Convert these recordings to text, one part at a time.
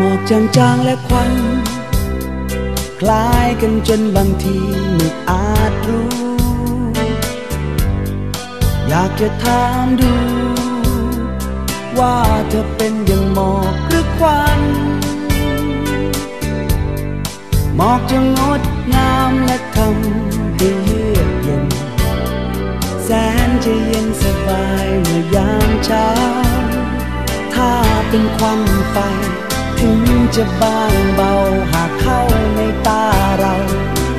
หมอกจางๆและควัน คล้ายกันจนบางทีไม่อาจรู้ อยากจะถามดู ว่าเธอเป็นอย่างหมอกหรือควันหมอกจะงดงามและทำให้เยือกเย็น แสนจะเย็นสบายเมื่อยามเช้า ถ้าเป็นควันไฟ ถึงจะบางเบาหากเข้าในตาเรา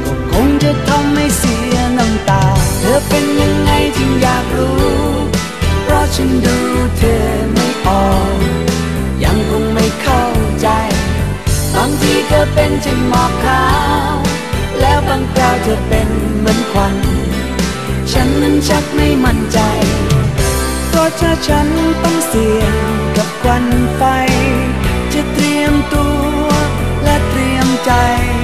ก็คงจะทำให้เสียน้ำตา เธอเป็นยังไงจึงอยากรู้ เพราะฉันดูเธอไม่ออก ยังคงไม่เข้าใจ บางทีเธอเป็นเช่นหมอกขาว แล้วบางคราวเธอเป็นเหมือนควัน ฉันนั้นชักไม่มั่นใจ เพราะถ้าฉันต้องเสี่ยงกับควันไฟ ใจ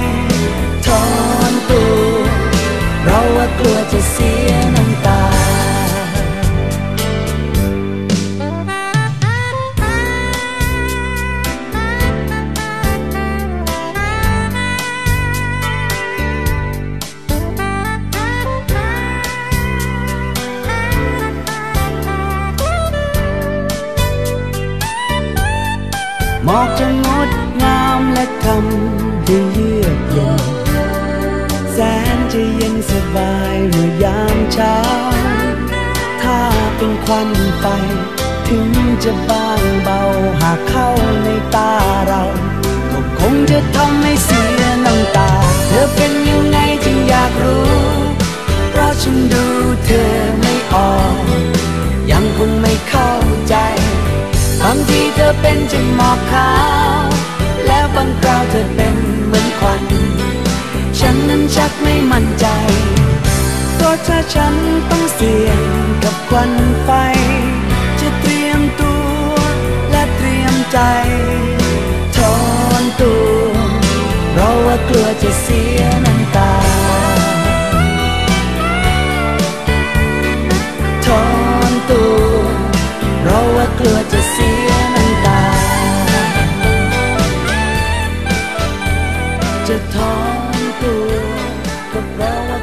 หมอกจะงดงามและทำให้เยือกเย็น แสนจะเย็นสบายเมื่อยามเช้า ถ้าเป็นควันไฟ ถึงจะบางเบาหากเข้าในตาเราก็คงจะทำให้เสียน้ำตา เธอเป็นยังไงจึงอยากรู้ เพราะฉันดูเธอไม่ออก ยังคงไม่เข้าใจ บางทีเธอเป็นเช่นหมอกขาว แล้วบางคราวเธอเป็นเหมือนควัน ฉันนั้นชักไม่มั่นใจเพราะถ้าฉันต้องเสี่ยงกับควันไฟ จะเตรียมตัวและเตรียมใจถอนตัว เพราะว่ากลัวจะเสีย Untuk ke bawah